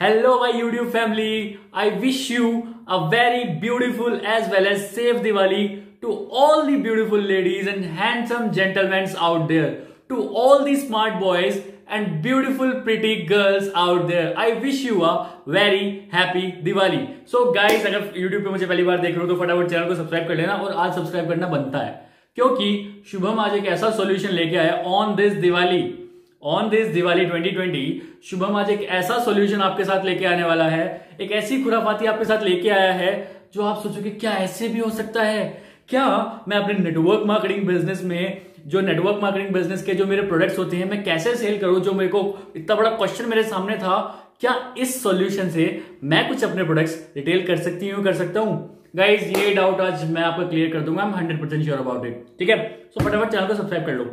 Hello my YouTube family I wish you a very beautiful as well as safe Diwali to all the beautiful ladies and handsome gentleman out there to all the smart boys and beautiful pretty girls out there I wish you a very happy Diwali so guys अगर YouTube पे मुझे पहली बार देख रहे हो तो फटाफट channel को सब्सक्राइब कर लेना और आज सब्सक्राइब करना बनता है, क्योंकि शुभम आज एक ऐसा सोल्यूशन लेके आया on this Diwali on this Diwali 2020 Shubham आज एक ऐसा सॉल्यूशन आपके साथ लेके आने वाला है, एक ऐसी खुराफाती आपके साथ लेके आया है, जो आप सोचोगे क्या ऐसे भी हो सकता है। क्या मैं अपने नेटवर्क मार्केटिंग बिज़नेस में, जो नेटवर्क मार्केटिंग बिज़नेस के जो मेरे प्रोडक्ट्स होते हैं, मैं कैसे सेल करूँ, जो मेरे को इतना बड़ा क्वेश्चन मेरे सामने था, क्या इस सॉल्यूशन से मैं कुछ अपने प्रोडक्ट्स रिटेल कर सकती हूँ, कर सकता हूँ? गाइज़ ये डाउट आज मैं आपको क्लियर कर दूँगा hundred percent sure about it ठीक है? सो फटाफट चैनल को सब्सक्राइब कर लो।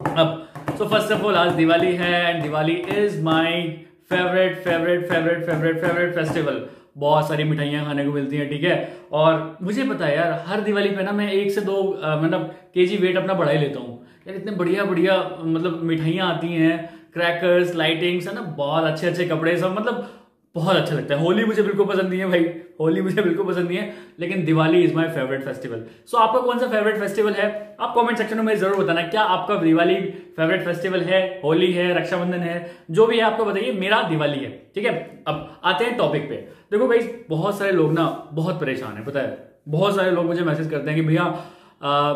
अब सो फ़र्स्ट ऑफ़ ऑल आज दिवाली है and Diwali is my favourite favourite favourite favourite favourite festival बहुत सारी मिठाइयाँ खाने को मिलती हैं, ठीक है? और मुझे पता है यार, हर दिवाली पे ना मैं एक से दो मतलब के जी वेट अपना बढ़ा ही लेता हूँ। यार, इतने बढ़िया बढ़िया मतलब मिठाइयाँ आती हैं क्रैकर्स लाइटिंग्स है ना? बहुत अच्छे अच्छे कपड़े, सब मतलब बहुत अच्छा लगता है। होली मुझे बिल्कुल पसंद नहीं है भाई। होली मुझे बिल्कुल पसंद नहीं है, लेकिन Diwali is my favourite festival so आपका कौन सा फेवरेट फेस्टिवल है? आप कमेंट सेक्शन में ज़रूर बताना क्या आपका दिवाली फेवरेट फेस्टिवल है, होली है, रक्षाबंधन है, जो भी है आपको बताइए, मेरा दिवाली है। ठीक है? अब आते हैं टॉपिक पे। देखो भाई, बहुत सारे लोग ना बहुत परेशान है, पता है? बहुत सारे लोग मुझे मैसेज करते हैं कि भैया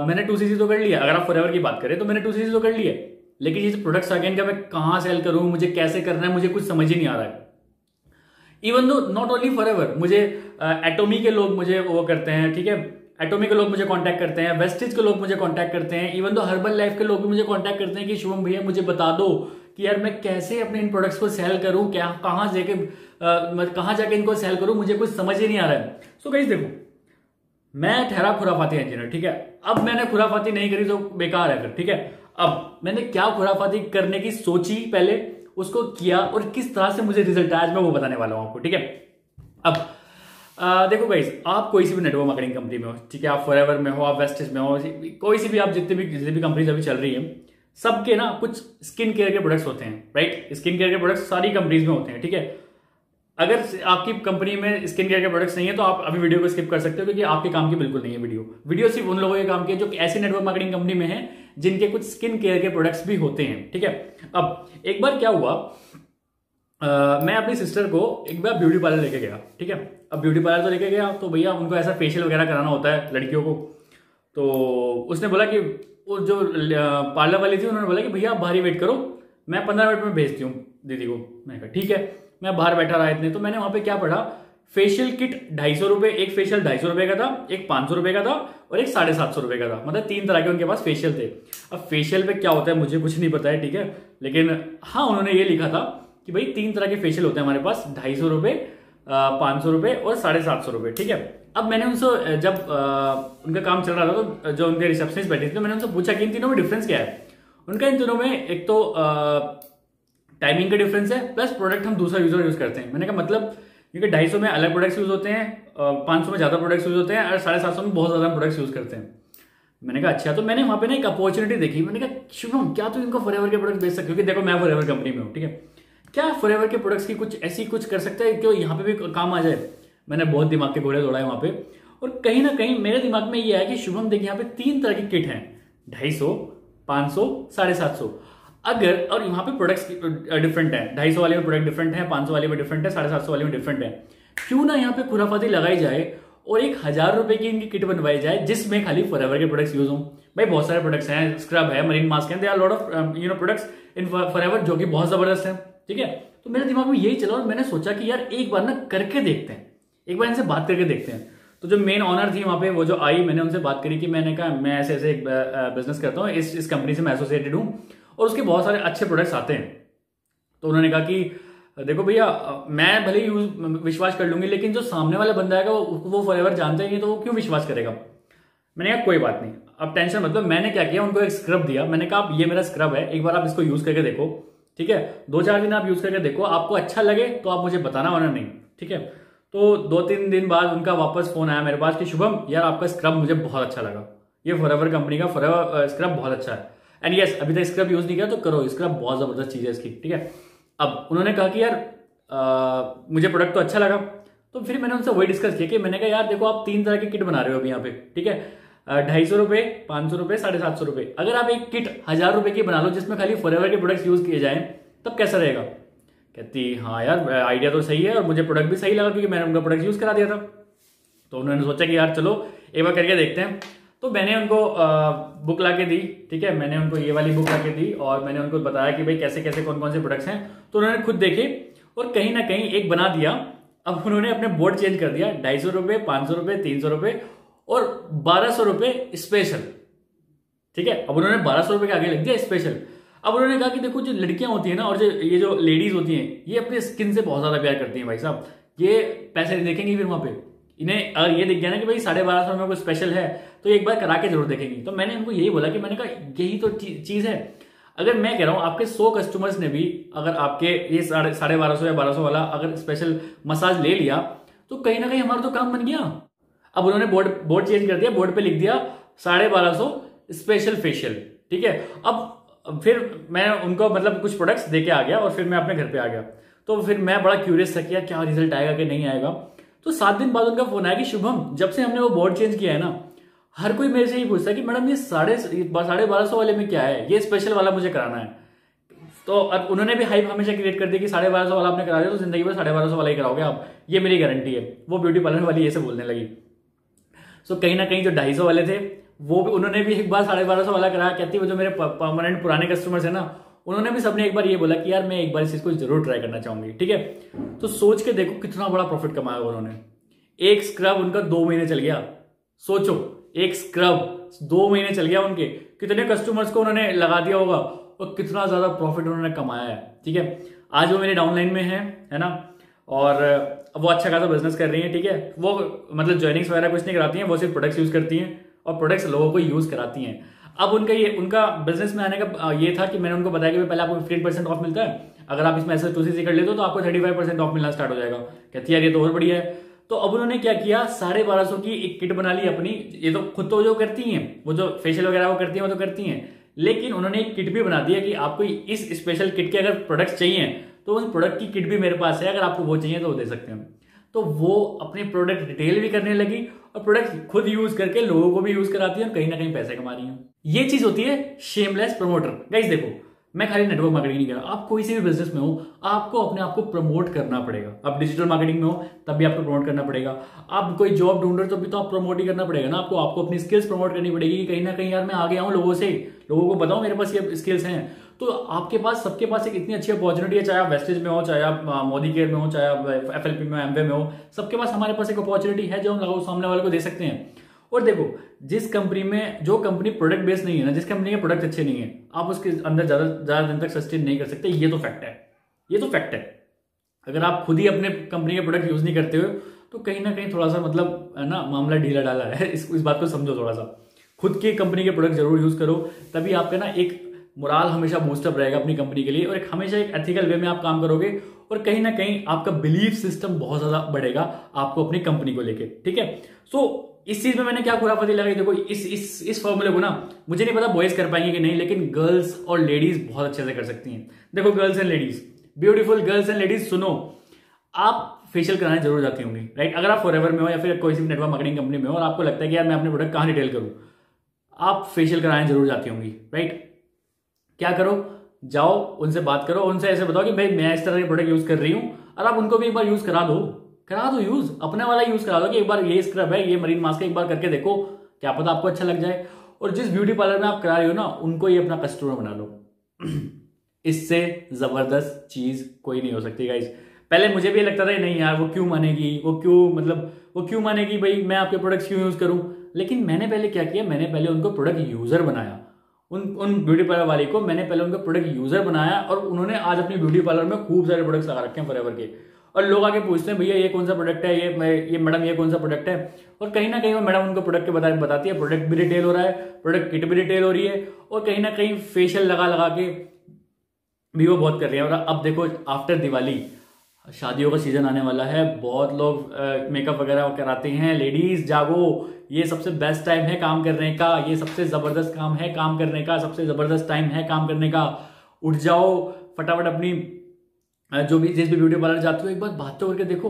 मैंने टू सीसी तो कर लिया। अगर आप फॉर की बात करें तो मैंने टू सीसी तो कर लिया। लेकिन ये प्रोडक्ट्स अगेन का मैं कहाँ सेल करूँ? मुझे कैसे करना है? मुझे कुछ समझ ही नहीं आ रहा है। Even though not only for ever मुझे एटोमी के लोग मुझे वो करते हैं ठीक है? एटोमी के लोग मुझे कांटेक्ट करते हैं वेस्टेज के लोग मुझे कांटेक्ट करते हैं इवन दो हर्बल लाइफ के लोग भी मुझे कांटेक्ट करते हैं कि शुभम भैया मुझे बता दो कि यार मैं कैसे अपने इन प्रोडक्ट्स को सेल करूँ क्या कहाँ जाके कहाँ जाके इनको सेल करूँ मुझे कुछ समझ ही नहीं आ रहा है। सो so, कहीं देखो मैं ठहरा खुराफाती इंजीनियर ठीक है? अब मैंने खुराफाती नहीं करी तो बेकार है फिर ठीक है? अब मैंने क्या खुराफाती करने की सोची पहले? उसको किया और किस तरह से मुझे रिज़ल्ट आया मैं वो बताने वाला हूँ आपको ठीक है? अब आ, देखो गाइस आप कोई सी भी नेटवर्क मार्केटिंग कंपनी में हो ठीक है आप फॉर में हो आप वेस्टेज में हो कोई सी भी आप जितने भी जितनी भी कंपनी अभी चल रही है सबके ना कुछ स्किन केयर के प्रोडक्ट्स होते हैं राइट स्किन केयर के प्रोडक्ट्स सारी कंपनीज़ में होते हैं ठीक है? अगर आपकी कंपनी में स्किन केयर के प्रोडक्ट्स नहीं है तो आप अभी वीडियो को स्किप कर सकते हो क्योंकि आपके काम की बिल्कुल नहीं है वीडियो वीडियो सिर्फ़ उन लोगों के काम की है जो ऐसी नेटवर्क मार्केटिंग कंपनी में है जिनके कुछ स्किन केयर के प्रोडक्ट्स भी होते हैं ठीक है? अब एक बार क्या हुआ? आ, मैं अपनी सिस्टर को एक बार ब्यूटी पार्लर लेके गया ठीक है? अब ब्यूटी पार्लर तो लेके गया तो भैया उनको ऐसा फेशियल वगैरह कराना होता है लड़कियों को। तो उसने बोला कि वो जो पार्लर वाली थी उन्होंने बोला कि भैया आप बाहर ही वेट करो मैं पंद्रह मिनट में भेजती हूँ दीदी को। मैंने कहा ठीक है मैं बाहर बैठा रहा इतने तो मैंने वहाँ पे क्या पढ़ा? फेशियल किट ढाई सौ रुपए, एक फेशियल ढाई सौ रुपए का था, एक पाँच सौ रुपए का था और एक साढ़े सात सौ रुपए का था। मतलब तीन तरह के उनके पास फेशियल थे। अब फेशियल पे क्या होता है, मुझे कुछ नहीं पता है, ठीक है? लेकिन हाँ उन्होंने ये लिखा था कि भाई, तीन तरह के फेशियल होते हैं हमारे पास, ढाई सौ रुपए पाँच सौ रुपए और साढ़े सात सौ रुपए, ठीक है? अब मैंने उनसे जब उनका काम चल रहा था तो जो उनके रिसेप्शनिस्ट बैठे थे तो मैंने उनसे पूछा कि इन तीनों में डिफरेंस क्या है? उनका इन तीनों में एक तो टाइमिंग का डिफरेंस है प्लस प्रोडक्ट हम दूसरा यूज़र यूज़ करते हैं। मैंने कहा मतलब क्योंकि ढाई सौ में अलग प्रोडक्ट्स यूज़ होते हैं पाँच सौ में ज़्यादा प्रोडक्ट्स यूज़ होते हैं और साढ़े सात सौ में बहुत ज़्यादा प्रोडक्ट्स यूज़ करते हैं। मैंने कहा अच्छा तो मैंने वहाँ पे ना एक अपॉर्चुनिटी देखी। मैंने कहा, शुभम, क्या तू इनको फॉर के प्रोडक्ट बेच सकते क्योंकि देखो, मैं फॉर कंपनी में हूँ, ठीक है? क्या फॉर के प्रोडक्ट्स की कुछ ऐसी कुछ कर सकता है क्यों यहाँ पे भी काम आ जाए? मैंने बहुत दिमाग के घोड़े दौड़ाए वहाँ पे। और कहीं ना कहीं मेरे दिमाग में ये है कि शुभम देखिए यहाँ पे तीन तरह की किट है। ढाई सौ, पाँच सौ, साढ़े सात सौ। अगर, और यहाँ पे प्रोडक्ट्स डिफरेंट है। ढाई सौ वाले में प्रोडक्ट डिफरेंट है, पाँच सौ वाले में डिफरेंट है, साढ़े सात सौ वाले में डिफरेंट है। क्यों ना यहाँ पे खुराफाती लगाई जाए और एक हज़ार रुपए की इनकी किट बनवाई जाए, जिसमें खाली फॉरएवर के प्रोडक्ट्स यूज़ हो। भाई, बहुत सारे प्रोडक्ट्स हैं स्क्रब है मरीन मास्क है are lot of you know products in Forever जो कि बहुत ज़बरदस्त है, ठीक है? तो मेरे दिमाग में यही चला और मैंने सोचा कि यार एक बार ना करके देखते हैं। एक बार इनसे बात करके देखते हैं। तो जो मेन ऑनर थी वहाँ पे, वो जो आई, मैंने उनसे बात करी कि मैंने कहा, मैं ऐसे ऐसे एक बिज़नेस करता हूँ, इस इस कंपनी से मैं एसोसिएटेड हूँ। और उसके बहुत सारे अच्छे प्रोडक्ट्स आते हैं। तो उन्होंने कहा कि, देखो भैया, मैं भले यूज़ विश्वास कर लूँगी, लेकिन जो सामने वाला बंदा है वो वो फॉर जानते ही तो वो क्यों विश्वास करेगा? मैंने कहा, कोई बात नहीं अब टेंशन मतलब मैंने क्या किया, उनको एक स्क्रब दिया। मैंने कहा, आप, ये मेरा स्क्रब है, एक बार आप इसको यूज़ करके देखो, ठीक है? दो चार दिन आप यूज़ करके देखो, आपको अच्छा लगे तो आप मुझे बताना वाना नहीं, ठीक है? तो दो तीन दिन बाद उनका वापस फ़ोन आया मेरे पास कि, शुभम, यार आपका स्क्रब मुझे बहुत अच्छा लगा। ये फॉरएवर कंपनी का फॉरएवर स्क्रब बहुत अच्छा है। एंड यस अभी तक स्क्रब यूज़ नहीं किया तो करो स्क्रब बहुत ज़बरदस्त चीज़ है इसकी ठीक है? अब उन्होंने कहा कि यार आ, मुझे प्रोडक्ट तो अच्छा लगा तो फिर मैंने उनसे वही डिस्कस किया कि मैंने कहा यार देखो आप तीन तरह की किट बना रहे हो अभी यहाँ पे ठीक है? ढाई सौ रुपए पाँच सौ रुपए साढ़े सात सौ रुपए। अगर आप एक किट हज़ार रुपए की बना लो जिसमें खाली फॉरएवर के प्रोडक्ट्स यूज़ किए जाए तब कैसा रहेगा? कहती हाँ यार आइडिया तो सही है और मुझे प्रोडक्ट भी सही लगा क्योंकि मैंने उनका प्रोडक्ट यूज़ करा दिया था। तो उन्होंने सोचा कि यार चलो एक बार करके देखते हैं। तो मैंने उनको बुक ला के दी, ठीक है? मैंने उनको ये वाली बुक ला के दी और मैंने उनको बताया कि भाई कैसे कैसे कौन कौन से प्रोडक्ट्स हैं। तो उन्होंने खुद देखे और कहीं ना कहीं एक बना दिया। अब उन्होंने अपने बोर्ड चेंज कर दिया। ढाई सौ रुपये पाँच सौ रुपये तीन सौ रुपये और बारह सौ रुपये स्पेशल ठीक है? अब उन्होंने बारह सौ रुपये के आगे लिख दिया स्पेशल अब उन्होंने कहा कि देखो, जो लड़कियाँ होती है ना और जो ये जो लेडीज़ होती हैं, ये अपने स्किन से बहुत ज़्यादा प्यार करती हैं भाई साहब। ये पैसे नहीं देखेंगे फिर वहाँ पे। इन्हें अगर ये दिख गया ना कि भाई साढ़े बारह सौ में कोई स्पेशल है तो एक बार करा के ज़रूर देखेंगे। तो मैंने उनको यही बोला कि मैंने कहा, यही तो चीज़ है। अगर मैं कह रहा हूँ, आपके सौ कस्टमर्स ने भी अगर आपके ये साढ़े साढ़े बारह सौ या बारह सौ वाला अगर स्पेशल मसाज ले लिया तो कहीं ना कहीं हमारा तो काम बन गया। अब उन्होंने बोर्ड बोर्ड चेंज कर दिया बोर्ड पे लिख दिया, साढ़े बारह सौ स्पेशल फेशियल ठीक है? अब फिर मैं उनको मतलब कुछ प्रोडक्ट्स दे के आ गया और फिर मैं अपने घर पे आ गया। तो फिर मैं बड़ा क्यूरियस था कि क्या रिज़ल्ट आएगा कि नहीं आएगा? तो सात दिन बाद उनका फ़ोन आया कि शुभम, जब से हमने वो बोर्ड चेंज किया है ना, हर कोई मेरे से ही पूछता है कि, मैडम, ये साढ़े साढ़े बारह सौ वाले में क्या है? ये स्पेशल वाला मुझे कराना है। तो अब उन्होंने भी हाइप हमेशा क्रिएट कर दी कि साढ़े बारह सौ वाला आपने करा दिया तो ज़िंदगी में साढ़े बारह सौ वाला ही कराओगे आप। ये मेरी गारंटी है। वो ब्यूटी पार्लर वाली ऐसे बोलने लगी। सो कहीं ना कहीं जो ढाई सौ वाले थे, वो भी, उन्होंने भी एक बार साढ़े बारह सौ वाला कराया कहती, वो जो मेरे परमानेंट पुराने कस्टमर्स है ना उन्होंने भी सबने एक बार ये बोला कि यार मैं एक बार इस चीज़ को ज़रूर ट्राई करना चाहूँगी, ठीक है? तो सोच के देखो कितना बड़ा प्रॉफिट कमाया उन्होंने। एक स्क्रब उनका दो महीने चल गया। सोचो, एक स्क्रब दो महीने चल गया उनके। कितने कस्टमर्स को उन्होंने लगा दिया होगा और कितना ज़्यादा प्रॉफिट उन्होंने कमाया है, ठीक है? आज वो मेरे डाउनलाइन में है है ना? और, वो अच्छा खासा बिज़नेस कर रही है, ठीक है? वो मतलब ज्वाइनिंग्स वगैरह कुछ नहीं कराती हैं, वो सिर्फ़ प्रोडक्ट्स यूज़ करती हैं और प्रोडक्ट्स लोगों को यूज़ कराती हैं। अब उनका ये, उनका बिज़नेस में आने का ये था कि मैंने उनको बताया कि पहले आपको फिफ्टीन परसेंट ऑफ़ मिलता है। अगर आप इसमें ऐसे टू सी कर लेते हो तो आपको थर्टी फाइव परसेंट ऑफ़ मिलना स्टार्ट हो जाएगा। कहती यार ये तो और बढ़िया है। तो अब उन्होंने क्या किया? साढ़े बारह सौ की एक किट बना ली अपनी। ये तो खुद तो जो करती हैं, वो जो फेशियल वगैरह वो करती हैं, वो तो करती हैं। लेकिन उन्होंने एक किट भी बना दिया कि आपको इस स्पेशल किट के अगर प्रोडक्ट्स चाहिए तो उस प्रोडक्ट की किट भी मेरे पास है, अगर आपको वो चाहिए तो वो दे सकते हैं। तो वो अपने प्रोडक्ट डिटेल भी करने लगी और प्रोडक्ट खुद यूज़ करके लोगों को भी यूज़ कराती है और कहीं ना कहीं पैसे कमा रही है। ये चीज़ होती है शेमलेस प्रमोटर गाइस देखो, मैं खाली नेटवर्क मार्केटिंग नहीं कर रहा। आप कोई से भी बिज़नेस में हो, आपको अपने आप को प्रमोट करना पड़ेगा। आप डिजिटल मार्केटिंग में हो, तब भी आपको प्रमोट करना पड़ेगा। आप कोई जॉब ढूंढ रहे हो तो भी तो आप प्रमोट ही करना पड़ेगा ना। आपको आपको अपनी स्किल्स प्रमोट करनी पड़ेगी कहीं ना कहीं यार मैं आ गया हूँ लोगों से। लोगों को बताओ मेरे पास ये स्किल्स हैं। तो आपके पास सबके पास एक इतनी अच्छी अपॉर्चुनिटी है चाहे आप वेस्टेज में हो चाहे आप मोदी केयर में हो चाहे आप एफ़ में एमवे में हो सबके पास हमारे पास एक अपॉर्चुनिटी है जो हम सामने वाले को दे सकते हैं। और देखो जिस कंपनी में जो कंपनी प्रोडक्ट बेस्ड नहीं है ना जिस कंपनी के प्रोडक्ट अच्छे नहीं है आप उसके अंदर ज़्यादा ज़्यादा दिन तक सस्टेन नहीं कर सकते ये तो फैक्ट है। ये तो फैक्ट है। अगर आप खुद ही अपने कंपनी के प्रोडक्ट यूज़ नहीं करते हो तो कहीं ना कहीं थोड़ा सा मतलब है ना मामला ढीला डाला है। इस, इस बात को समझो थोड़ा सा। खुद की कंपनी के प्रोडक्ट ज़रूर यूज़ करो तभी आपका ना एक मोराल हमेशा बूस्टअप रहेगा अपनी कंपनी के लिए और एक हमेशा एक एथिकल वे में आप काम करोगे और कहीं ना कहीं आपका बिलीफ सिस्टम बहुत ज़्यादा बढ़ेगा आपको अपनी कंपनी को लेके, ठीक है? सो इस चीज़ में मैंने क्या खुराफती लगाई देखो, इस इस इस फॉर्मूले को ना, मुझे नहीं पता बॉयज़ कर पाएँगे कि नहीं, लेकिन गर्ल्स और लेडीज़ बहुत अच्छे से कर सकती हैं। देखो girls and ladies beautiful girls and ladies सुनो, आप फेशियल कराने ज़रूर जाती होंगी राइट अगर आप फॉर में हो या फिर कोई सी नेटवर्क मार्केटिंग कंपनी में हो और आपको लगता है कि यार मैं अपने प्रोडक्ट कहाँ रिटेल करूँ, आप फेशियल कराने ज़रूर जाती होंगी राइट क्या करो? जाओ, उनसे बात करो, उनसे ऐसे बताओ कि भाई मैं इस तरह के प्रोडक्ट यूज़ कर रही हूँ, और आप उनको भी एक बार यूज़ करा दो। करा दो यूज़ अपने वाला यूज़ करा दो कि एक बार ये स्क्रब है, ये मरीन मास्क है, एक बार करके देखो, क्या पता आपको अच्छा लग जाए। और जिस ब्यूटी पार्लर में आप करा रही हो ना, उनको ये अपना कस्टमर बना लो। इससे ज़बरदस्त चीज़ कोई नहीं हो सकती गाइज़ पहले मुझे भी लगता था, नहीं यार, वो क्यों मानेगी? वो क्यों मतलब वो क्यों मानेगी भाई, मैं आपके प्रोडक्ट्स क्यों यूज़ करूँ? लेकिन मैंने पहले क्या किया? मैंने पहले उनको प्रोडक्ट यूज़र बनाया। उन उन ब्यूटी पार्लर वाली को मैंने पहले उनका प्रोडक्ट यूज़र बनाया और उन्होंने आज अपनी ब्यूटी पार्लर में खूब सारे प्रोडक्ट्स लगा रखे हैं फॉर के। और लोग आके पूछते हैं, भैया, ये कौन सा प्रोडक्ट है? ये ये मैडम ये कौन सा प्रोडक्ट है? और कहीं ना कहीं वो मैडम उनको प्रोडक्ट के बता बताती है। प्रोडक्ट भी रिटेल हो रहा है प्रोडक्ट किट भी रिटेल हो रही है और कहीं ना कहीं फेशियल लगा लगा के भी वो बहुत कर रही है। और अब देखो आफ्टर दिवाली शादियों का सीज़न आने वाला है। बहुत लोग मेकअप वगैरह कराते हैं। लेडीज़ जागो। ये सबसे बेस्ट टाइम है काम करने का। ये सबसे ज़बरदस्त काम है काम करने का। सबसे ज़बरदस्त टाइम है काम करने का। उठ जाओ। फटाफट अपनी जो भी, जिस भी ब्यूटी पार्लर जाते हो, एक बार बात तो करके देखो।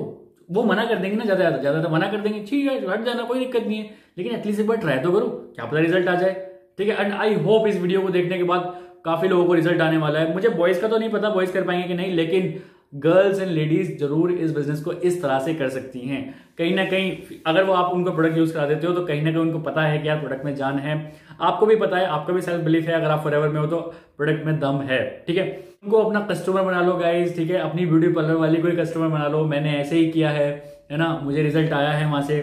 वो मना कर देंगे ना ज़्यादा ज़्यादा। ज़्यादा मना कर देंगे। ठीक है, हट जाना, कोई दिक्कत नहीं है। लेकिन एटलीस्ट एक बार ट्राई तो करो क्या पता रिज़ल्ट आ जाए। ठीक है एंड आई होप इस वीडियो को देखने के बाद काफ़ी लोगों को रिज़ल्ट आने वाला है। मुझे बॉयज़ का तो नहीं पता बॉयज़ कर पाएँगे कि नहीं, लेकिन गर्ल्स एंड लेडीज़ ज़रूर इस बिज़नेस को इस तरह से कर सकती हैं। कहीं ना कहीं, अगर वो आप उनको प्रोडक्ट यूज़ करा देते हो तो कहीं ना कहीं उनको पता है कि यार प्रोडक्ट में जान है। आपको भी पता है, आपका भी सेल्फ बिलीफ है, अगर आप फॉर में हो तो प्रोडक्ट में दम है, ठीक है? उनको अपना कस्टमर बना लो गाइज़ ठीक है? अपनी ब्यूटी पार्लर वाली कोई कस्टमर बना लो। मैंने ऐसे ही किया है है ना? मुझे रिज़ल्ट आया है वहाँ से।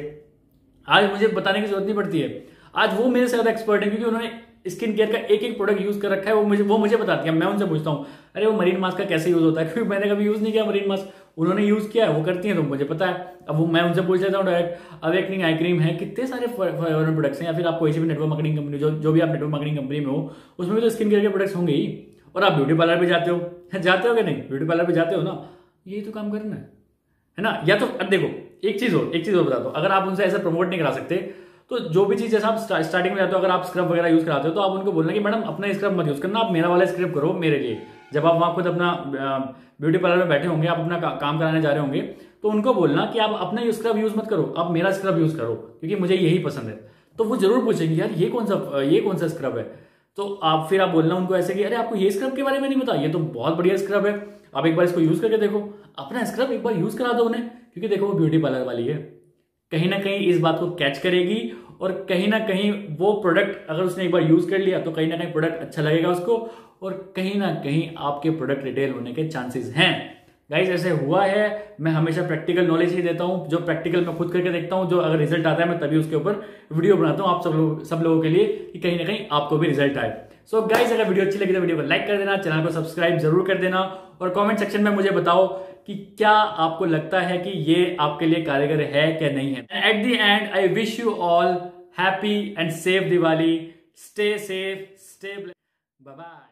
आज मुझे बताने की ज़रूरत नहीं पड़ती है। आज वो मेरे से ज़्यादा एक्सपर्ट है, क्योंकि उन्होंने स्किन केयर का एक एक प्रोडक्ट यूज़ कर रखा है, वो मुझे वो मुझे बताती है। मैं उनसे पूछता हूँ, अरे, वो मरीन मास्क का कैसे यूज़ होता है? क्योंकि मैंने कभी यूज़ नहीं किया मरीन मास्क उन्होंने यूज़ किया है, वो करती है तो मुझे पता है। अब वो, मैं उनसे पूछ लेता हूँ डायरेक्ट अवेकनिंग आई क्रीम है? कितने सारे प्रोडक्ट्स हैं? या फिर आप कोई भी नेटवर्क मार्केटिंग कंपनी जो जो भी आप नेटवर्क मार्केटिंग कंपनी में हो, उसमें भी तो स्किन केयर के प्रोडक्ट्स होंगे ही। और आप ब्यूटी पार्लर भी जाते हो? जाते हो कि नहीं? ब्यूटी पार्लर भी जाते हो ना? यही तो काम करना है। ना? या तो देखो, एक चीज़ हो एक चीज़ और बता दो। अगर आप उनसे ऐसा प्रमोट नहीं करा सकते तो जो भी चीज़ जैसे आप स्टार्टिंग में जाते हो अगर आप स्क्रब वगैरह यूज़ कराते हो तो आप उनको बोलना कि मैडम अपना स्क्रब मत यूज़ करना आप मेरा वाला स्क्रब करो मेरे लिए। जब आप वहाँ खुद अपना ब्यूटी पार्लर में बैठे होंगे आप अपना का, काम कराने जा रहे होंगे तो उनको बोलना कि आप अपना स्क्रब यूज़ मत करो आप मेरा स्क्रब यूज़ करो क्योंकि मुझे यही पसंद है। तो वो ज़रूर पूछेंगे यार ये कौन सा ये कौन सा स्क्रब है? तो आप फिर आप बोलना उनको ऐसे कि अरे आपको ये स्क्रब के बारे में नहीं पता? ये तो बहुत बढ़िया स्क्रब है आप एक बार इसको यूज़ करके देखो। अपना स्क्रब एक बार यूज़ करा दो उन्हें क्योंकि देखो वो ब्यूटी पार्लर वाली है। कहीं ना कहीं इस बात को कैच करेगी और कहीं ना कहीं वो प्रोडक्ट अगर उसने एक बार यूज़ कर लिया तो कहीं ना कहीं प्रोडक्ट अच्छा लगेगा उसको और कहीं ना कहीं आपके प्रोडक्ट रिटेल होने के चांसेस हैं। गाइज़ ऐसे हुआ है। मैं हमेशा प्रैक्टिकल नॉलेज ही देता हूँ। जो प्रैक्टिकल मैं खुद करके देखता हूँ, जो अगर रिज़ल्ट आता है मैं तभी उसके ऊपर वीडियो बनाता हूँ आप सब लोग, सब लोगों के लिए कि कहीं ना कहीं आपको भी रिज़ल्ट आए। सो so गाइज़ अगर वीडियो अच्छी लगी तो वीडियो को लाइक कर देना चैनल को सब्सक्राइब ज़रूर कर देना और कमेंट सेक्शन में मुझे बताओ कि क्या आपको लगता है कि ये आपके लिए कारीगर है क्या नहीं है? At the end I wish you all happy and safe Diwali stay safe stay bye